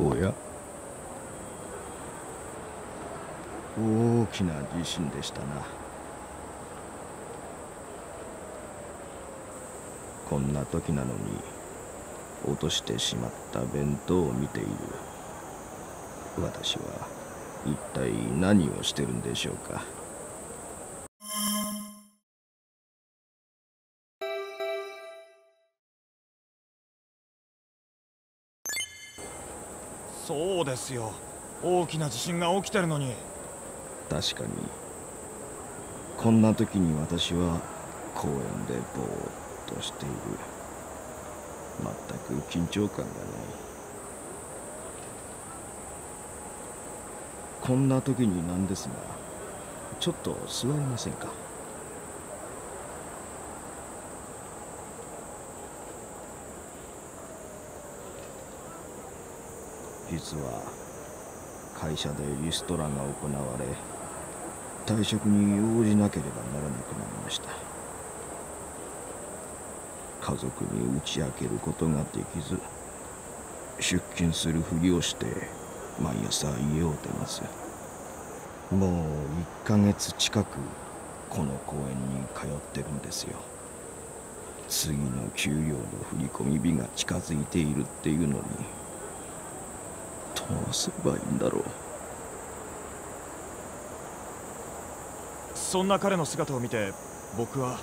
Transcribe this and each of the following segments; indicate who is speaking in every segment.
Speaker 1: おや？大きな地震でしたな。こんな時なのに落としてしまった弁当を見ている私は一体何をしてるんでしょうか。
Speaker 2: そうですよ。大きな地震が起きてるのに。
Speaker 1: 確かに。こんな時に私は公園でぼーっとしている。全く緊張感がない。こんな時になんですがちょっと座りませんか？実は会社でリストラが行われ退職に応じなければならなくなりました。家族に打ち明けることができず出勤するふりをして毎朝家を出ます。もう1ヶ月近くこの公園に通ってるんですよ。次の給料の振り込み日が近づいているっていうのにうすればいいんだろう。
Speaker 2: そんな彼の姿を見て僕は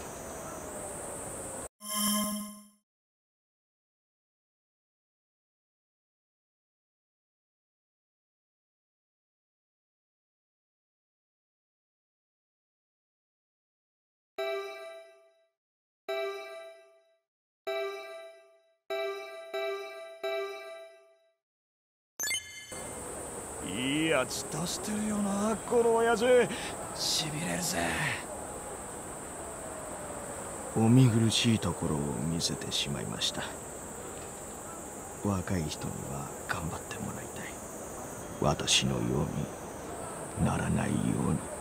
Speaker 2: いい味出してるよなこの親父。しびれるぜ。
Speaker 1: お見苦しいところを見せてしまいました。若い人には頑張ってもらいたい。私のようにならないように。